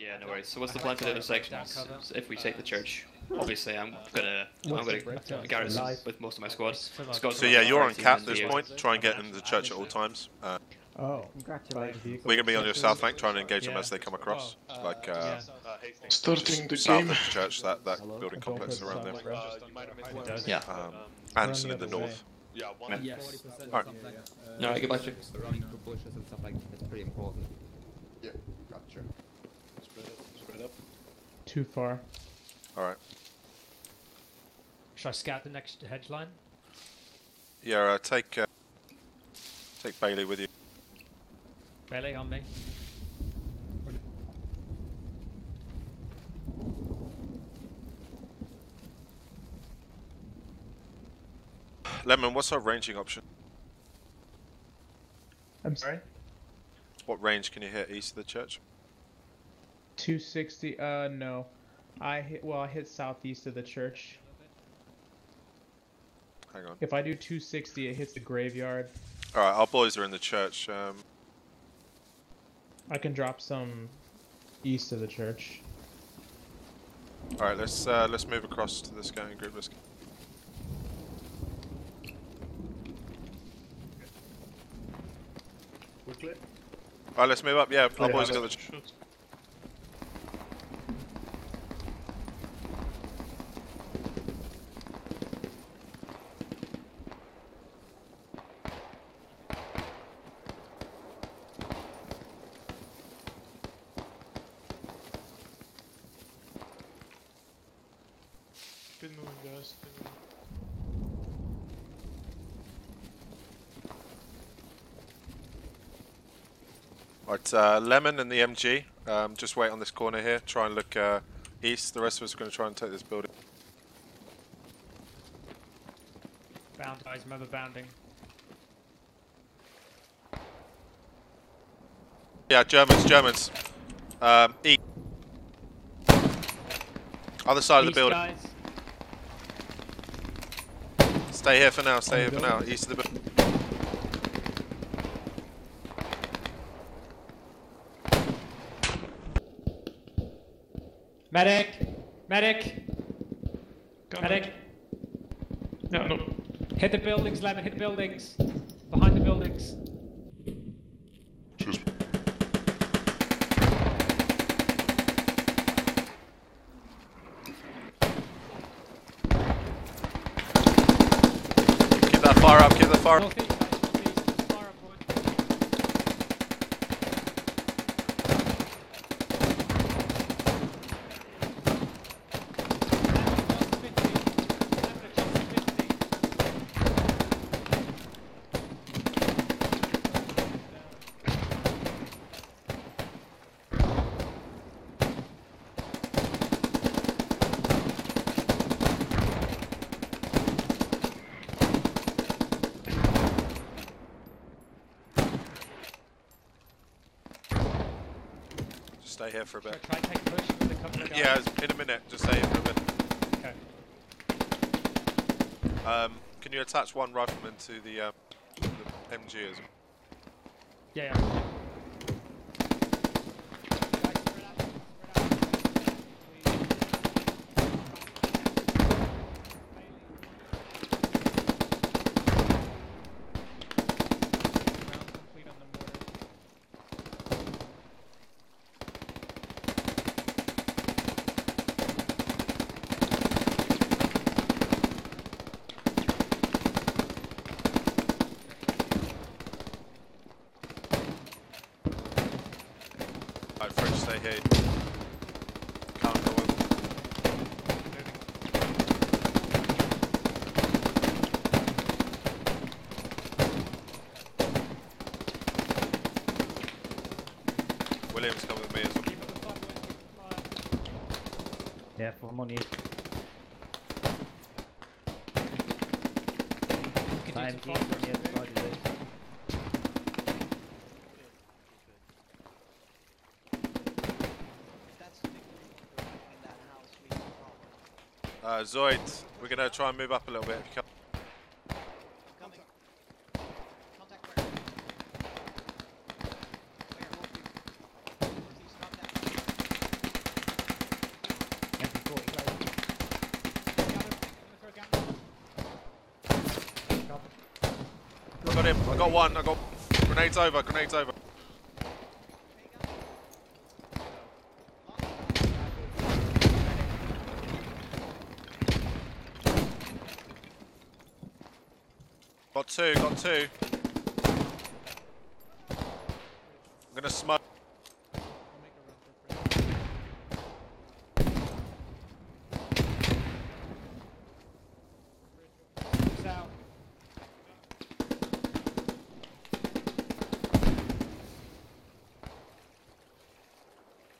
Yeah, no worries. So what's the plan for the other sections? If we take the church, obviously I'm gonna I'm gonna breakdown? garrison with most of my squad. So Squad's So yeah, you're on 13 cap at this point. Try and get into the church at all times. Uh, Oh. Congratulations. we're gonna be on your south flank, trying to engage them as they come across, Oh, like uh, yeah. Starting the south game. of the church, that that building complex around there, It. Yeah. um, Anderson in the way. north. Yeah. Yes. Alright. No, I get back to you. Running through bushes and stuff like. That's pretty important. Yeah, gotcha. Spread it, spread up. Too far. All right. Should I scout the next hedge line? Yeah, uh, take uh, take Bailey with you. Bailey on me. Lemon, what's our ranging option? I'm sorry. What range can you hit east of the church? 260. Uh, no. I hit. Well, I hit southeast of the church. Hang on. If I do 260, it hits the graveyard. All right, our boys are in the church. Um, I can drop some east of the church. all right, let's uh, let's move across to the scouting group. Let's. Quickly. All right, let's move up. Yeah, our Yeah, boys I'll got the. ch- Moving, guys. Good. Right, uh, Lemon and the MG. Um, just wait on this corner here. Try and look uh, east. The rest of us are going to try and take this building. Bound, guys. Remember bounding. Yeah, Germans, Germans. Um, east. Other side of the building. guys. Stay here for now. Stay here for now. building? East of the building. Medic! Medic! Medic! Yeah, no. Hit the buildings, Lemon. Hit the buildings. Behind the buildings. That fire up. Keep that fire up. Northeast, guys. Northeast. Fire up, boys. Just stay here for a bit. try and take push with a couple of guys? Yeah, in a minute. Just stay here for a bit. Okay. Um, can you attach one rifleman to the, um, the MG as well? Yeah, yeah. Alright, French, stay here. Can't go in. Williams, come with me as well. Yeah, I'm on you. Time keep on the other side Uh, Zoid, we're going to try and move up a little bit if you can. Got him. I got one. I got grenades over. Grenades over. Two. Got two. I'm gonna smoke. Peace out.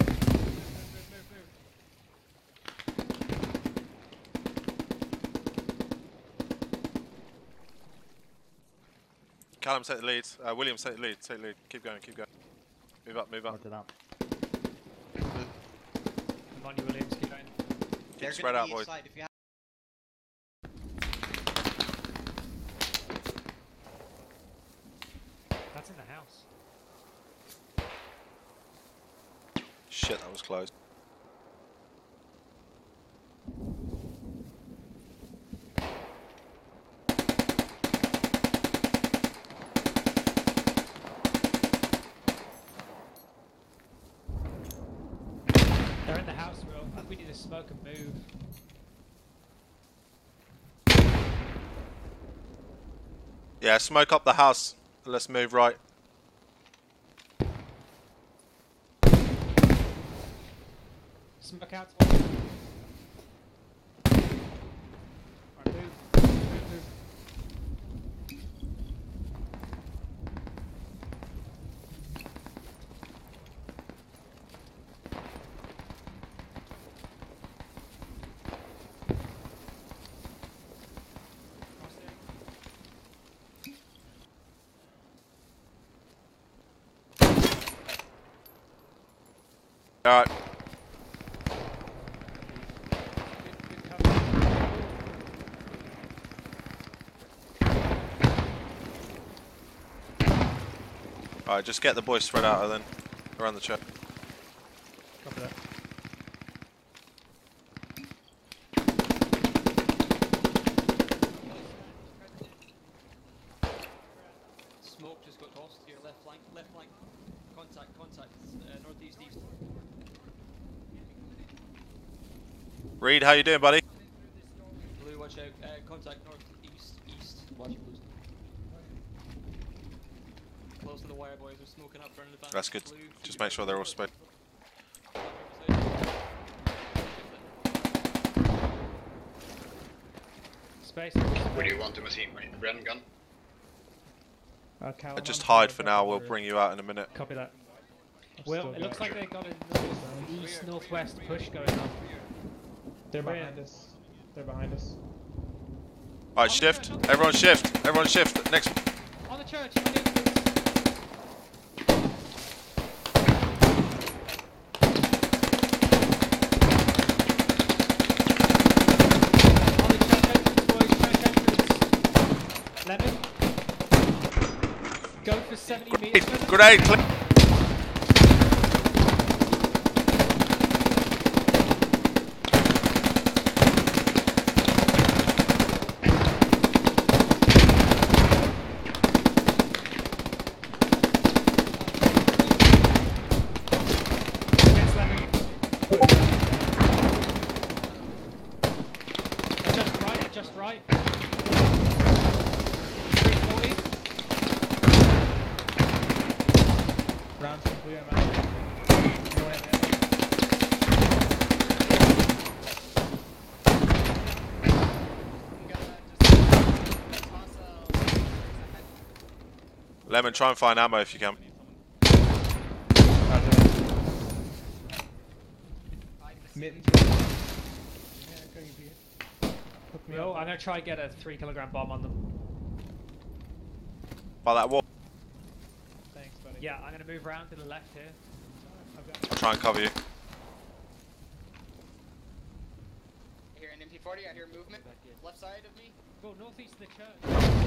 Move, move, move, move. Callum, take the lead. Uh, William, take the lead. Take the lead. Keep going. Keep going. Move up. Move up. Roger that. Come on, you Williams, keep going. Keep spread out, boys. That's in the house. Shit, that was close. They're the house, Will. I think we need to smoke and move. Yeah, smoke up the house. Let's move right. Smoke out. Alright, move. Move, move. Alright. Alright, just get the boys spread out then. Around the church. Copy that. Smoke just got tossed to your left flank. Left flank. Contact, contact. Uh, northeast, east. Reed, how you doing, buddy? Blue, watch out. Uh, contact northeast, east. Watch your blues. Close to the wire, boys. We're smoking up, running the back. That's good. Blue, Just make sure they're all spread. Space. Where do you want the machine? Bren gun? Uh, Callum, Uh, just hide for now. We'll bring you out in a minute. Copy that. I'm Will, still it looks like they got a north, east northwest push going on. They're We're- behind us. They're behind us. Alright, shift. Everyone shift. Everyone shift. Next. On the church. On the entrance. On the church entrance, boys. Church entrance. Lemon. Go for 70 meters. Lemon. Grenade. Clear. Against Lemon. Adjust right. Adjust right. 340. Rounds complete. I'm out. No way, man. Lemon, try and find ammo if you can. Roger that. Mittens. Yeah, go, you be it. Hook me Yo, up. I'm gonna try and get a three kilogram bomb on them. By that wall. Thanks, buddy. Yeah, I'm gonna move around to the left here. I've got I'll try and cover you. I hear an MP40, I hear movement. Left side of me. Go northeast of the church.